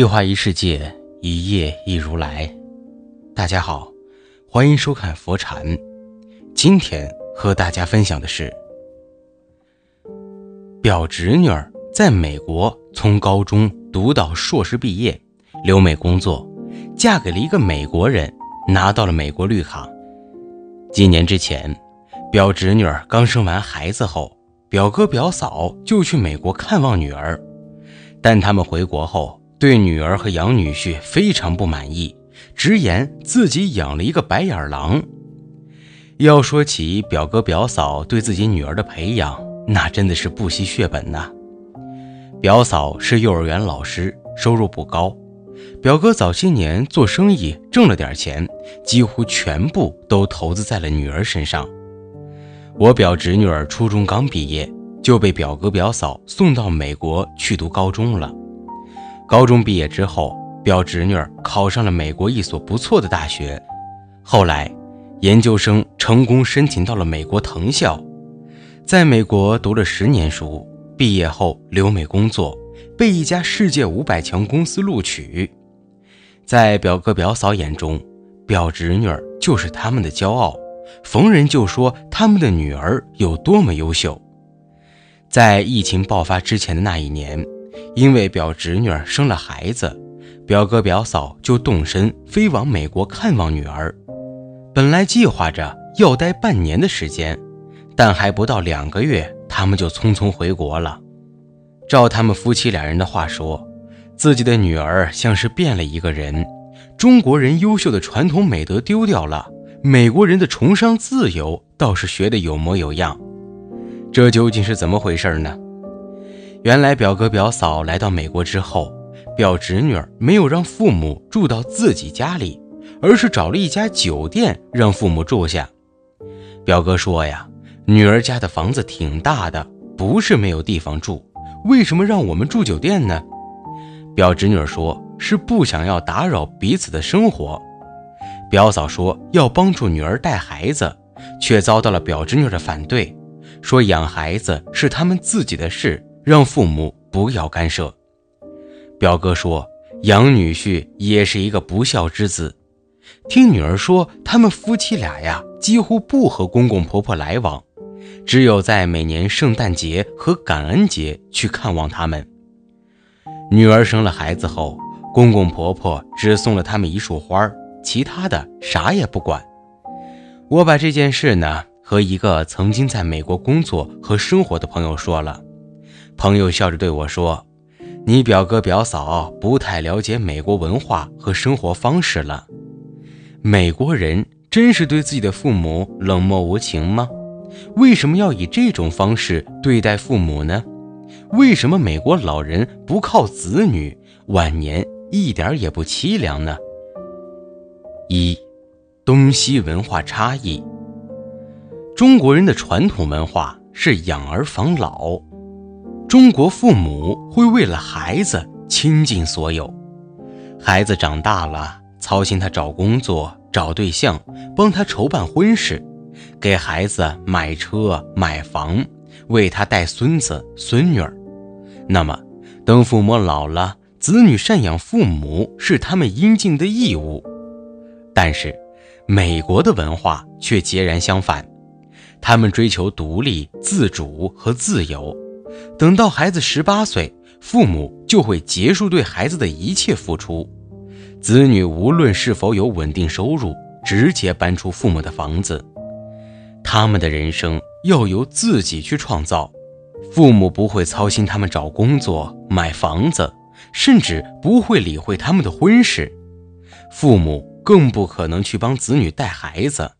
一花一世界，一叶一如来。大家好，欢迎收看佛禅。今天和大家分享的是，表侄女儿在美国从高中读到硕士毕业，留美工作，嫁给了一个美国人，拿到了美国绿卡。几年之前，表侄女儿刚生完孩子后，表哥表嫂就去美国看望女儿，但他们回国后，对女儿和养女婿非常不满意，直言自己养了一个白眼狼。要说起表哥表嫂对自己女儿的培养，那真的是不惜血本呐。表嫂是幼儿园老师，收入不高。表哥早些年做生意挣了点钱，几乎全部都投资在了女儿身上。我表侄女儿初中刚毕业，就被表哥表嫂送到美国去读高中了。高中毕业之后，表侄女儿考上了美国一所不错的大学，后来研究生成功申请到了美国藤校，在美国读了十年书，毕业后留美工作，被一家世界五百强公司录取。在表哥表嫂眼中，表侄女儿就是他们的骄傲，逢人就说他们的女儿有多么优秀。在疫情爆发之前的那一年，因为表侄女生了孩子，表哥表嫂就动身飞往美国看望女儿。本来计划着要待半年的时间，但还不到两个月，他们就匆匆回国了。照他们夫妻两人的话说。自己的女儿像是变了一个人，中国人优秀的传统美德丢掉了，美国人的崇尚自由倒是学得有模有样。这究竟是怎么回事呢？原来表哥表嫂来到美国之后，表侄女儿没有让父母住到自己家里，而是找了一家酒店让父母住下。表哥说呀，女儿家的房子挺大的，不是没有地方住，为什么让我们住酒店呢？表侄女说：“是不想要打扰彼此的生活。”表嫂说：“要帮助女儿带孩子，却遭到了表侄女的反对，说养孩子是他们自己的事，让父母不要干涉。”表哥说：“养女婿也是一个不孝之子。”听女儿说，他们夫妻俩呀，几乎不和公公婆婆来往，只有在每年圣诞节和感恩节去看望他们。女儿生了孩子后，公公婆婆只送了他们一束花，其他的啥也不管。我把这件事呢和一个曾经在美国工作和生活的朋友说了，朋友笑着对我说：“你表哥表嫂不太了解美国文化和生活方式了。美国人真是对自己的父母冷漠无情吗？为什么要以这种方式对待父母呢？”为什么美国老人不靠子女，晚年一点也不凄凉呢？一，东西文化差异。中国人的传统文化是养儿防老，中国父母会为了孩子倾尽所有，孩子长大了，操心他找工作、找对象，帮他筹办婚事，给孩子买车买房，为他带孙子孙女儿。那么，等父母老了，子女赡养父母是他们应尽的义务。但是，美国的文化却截然相反，他们追求独立、自主和自由。等到孩子十八岁，父母就会结束对孩子的一切付出，子女无论是否有稳定收入，直接搬出父母的房子，他们的人生要由自己去创造。父母不会操心他们找工作、买房子，甚至不会理会他们的婚事。父母更不可能去帮子女带孩子。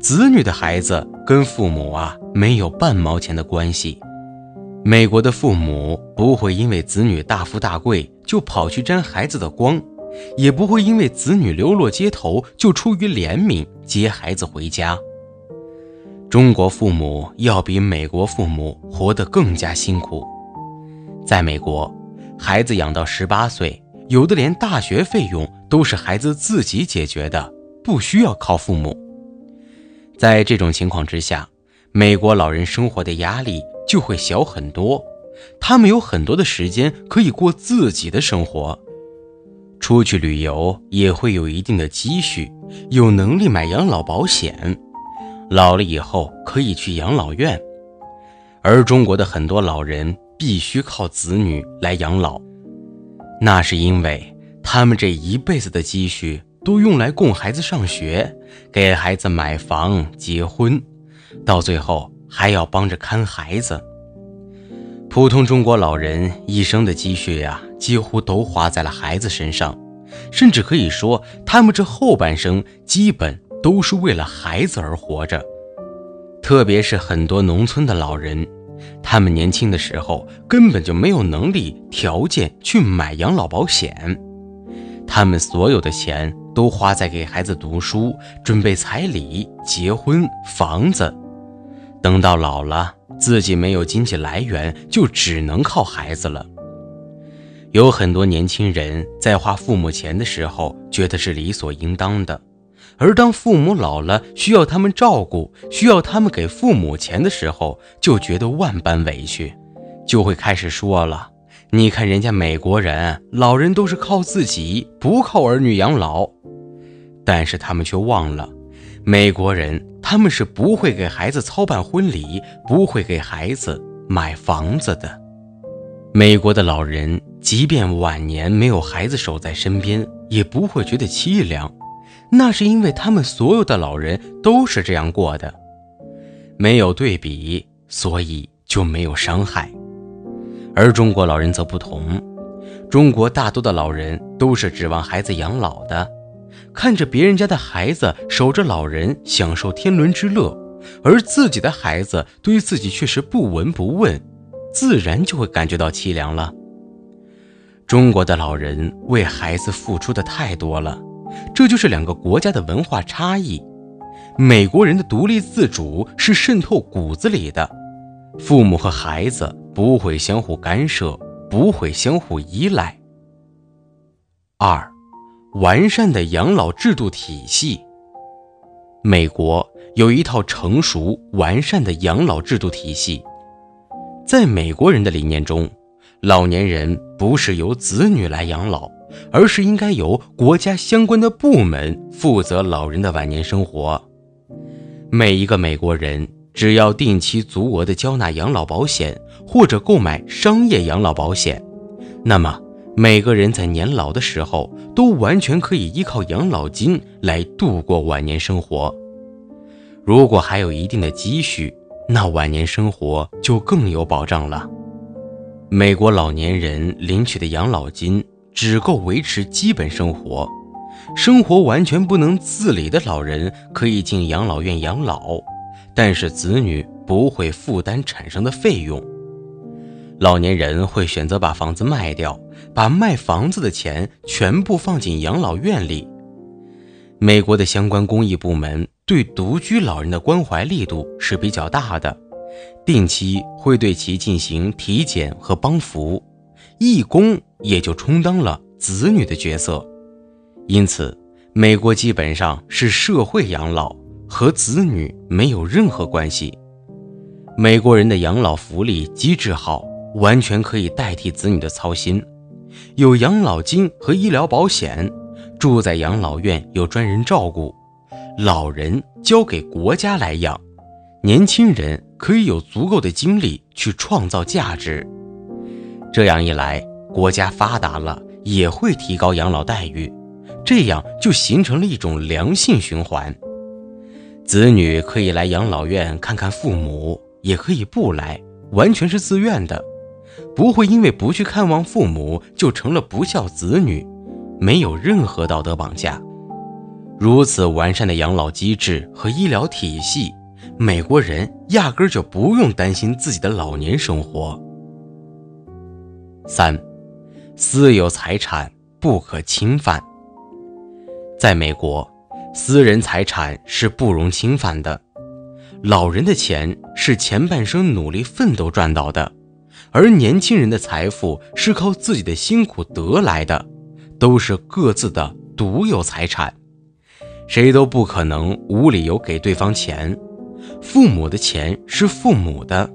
子女的孩子跟父母啊没有半毛钱的关系。美国的父母不会因为子女大富大贵就跑去沾孩子的光，也不会因为子女流落街头就出于怜悯接孩子回家。中国父母要比美国父母活得更加辛苦。在美国，孩子养到十八岁，有的连大学费用都是孩子自己解决的，不需要靠父母。在这种情况之下，美国老人生活的压力就会小很多，他们有很多的时间可以过自己的生活。出去旅游也会有一定的积蓄，有能力买养老保险，老了以后可以去养老院。而中国的很多老人必须靠子女来养老，那是因为他们这一辈子的积蓄都用来供孩子上学，给孩子买房、结婚，到最后还要帮着看孩子。普通中国老人一生的积蓄呀，几乎都花在了孩子身上，甚至可以说，他们这后半生基本都是为了孩子而活着。特别是很多农村的老人，他们年轻的时候根本就没有能力条件去买养老保险，他们所有的钱都花在给孩子读书、准备彩礼、结婚、房子，等到老了，自己没有经济来源，就只能靠孩子了。有很多年轻人在花父母钱的时候，觉得是理所应当的。而当父母老了，需要他们照顾，需要他们给父母钱的时候，就觉得万般委屈，就会开始说了：“你看人家美国人，老人都是靠自己，不靠儿女养老。”但是他们却忘了，美国人他们是不会给孩子操办婚礼，不会给孩子买房子的。美国的老人即便晚年没有孩子守在身边，也不会觉得凄凉。那是因为他们所有的老人都是这样过的，没有对比，所以就没有伤害。而中国老人则不同，中国大多的老人都是指望孩子养老的，看着别人家的孩子守着老人享受天伦之乐，而自己的孩子对自己却是不闻不问，自然就会感觉到凄凉了。中国的老人为孩子付出的太多了。这就是两个国家的文化差异。美国人的独立自主是渗透骨子里的，父母和孩子不会相互干涉，不会相互依赖。二，完善的养老制度体系。美国有一套成熟完善的养老制度体系，在美国人的理念中，老年人不是由子女来养老。而是应该由国家相关的部门负责老人的晚年生活。每一个美国人只要定期足额的交纳养老保险或者购买商业养老保险，那么每个人在年老的时候都完全可以依靠养老金来度过晚年生活。如果还有一定的积蓄，那晚年生活就更有保障了。美国老年人领取的养老金。只够维持基本生活，生活完全不能自理的老人可以进养老院养老，但是子女不会负担产生的费用。老年人会选择把房子卖掉，把卖房子的钱全部放进养老院里。美国的相关公益部门对独居老人的关怀力度是比较大的，定期会对其进行体检和帮扶。义工也就充当了子女的角色，因此，美国基本上是社会养老，和子女没有任何关系。美国人的养老福利机制好，完全可以代替子女的操心，有养老金和医疗保险，住在养老院有专人照顾，老人交给国家来养，年轻人可以有足够的精力去创造价值。这样一来，国家发达了，也会提高养老待遇，这样就形成了一种良性循环。子女可以来养老院看看父母，也可以不来，完全是自愿的，不会因为不去看望父母就成了不孝子女，没有任何道德绑架。如此完善的养老机制和医疗体系，美国人压根就不用担心自己的老年生活。三，私有财产不可侵犯。在美国，私人财产是不容侵犯的。老人的钱是前半生努力奋斗赚到的，而年轻人的财富是靠自己的辛苦得来的，都是各自的独有财产，谁都不可能无理由给对方钱。父母的钱是父母的，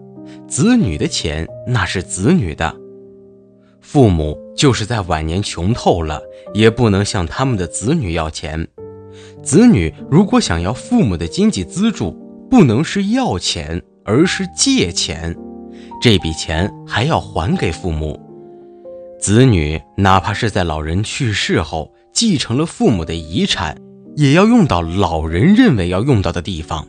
子女的钱那是子女的。父母就是在晚年穷透了，也不能向他们的子女要钱。子女如果想要父母的经济资助，不能是要钱，而是借钱。这笔钱还要还给父母。子女哪怕是在老人去世后继承了父母的遗产，也要用到老人认为要用到的地方。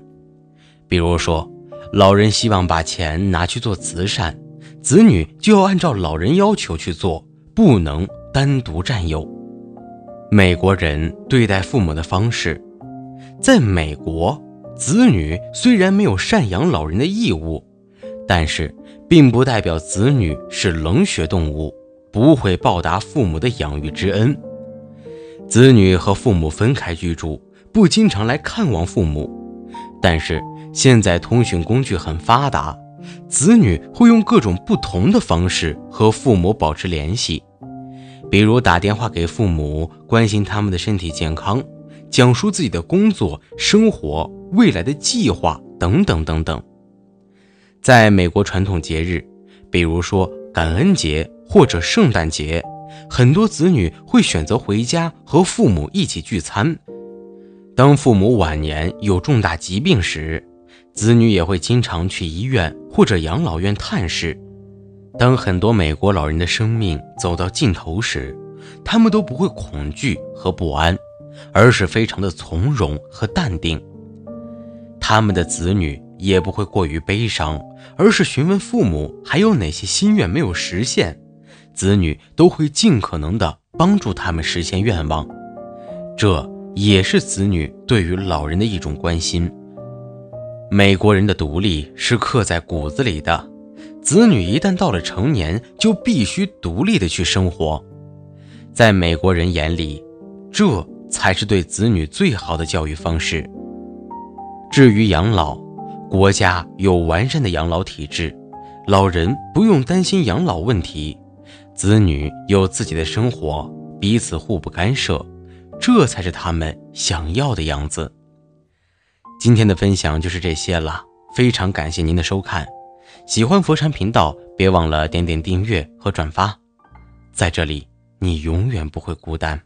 比如说，老人希望把钱拿去做慈善，子女就要按照老人要求去做，不能单独占有。美国人对待父母的方式，在美国，子女虽然没有赡养老人的义务，但是并不代表子女是冷血动物，不会报答父母的养育之恩。子女和父母分开居住，不经常来看望父母，但是现在通讯工具很发达，子女会用各种不同的方式和父母保持联系。比如打电话给父母，关心他们的身体健康，讲述自己的工作、生活、未来的计划等等等等。在美国传统节日，比如说感恩节或者圣诞节，很多子女会选择回家和父母一起聚餐。当父母晚年有重大疾病时，子女也会经常去医院或者养老院探视。当很多美国老人的生命走到尽头时，他们都不会恐惧和不安，而是非常的从容和淡定。他们的子女也不会过于悲伤，而是询问父母还有哪些心愿没有实现，子女都会尽可能的帮助他们实现愿望。这也是子女对于老人的一种关心。美国人的独立是刻在骨子里的。子女一旦到了成年，就必须独立的去生活。在美国人眼里，这才是对子女最好的教育方式。至于养老，国家有完善的养老体制，老人不用担心养老问题，子女有自己的生活，彼此互不干涉，这才是他们想要的样子。今天的分享就是这些了，非常感谢您的收看。喜欢佛禅频道，别忘了点点订阅和转发，在这里你永远不会孤单。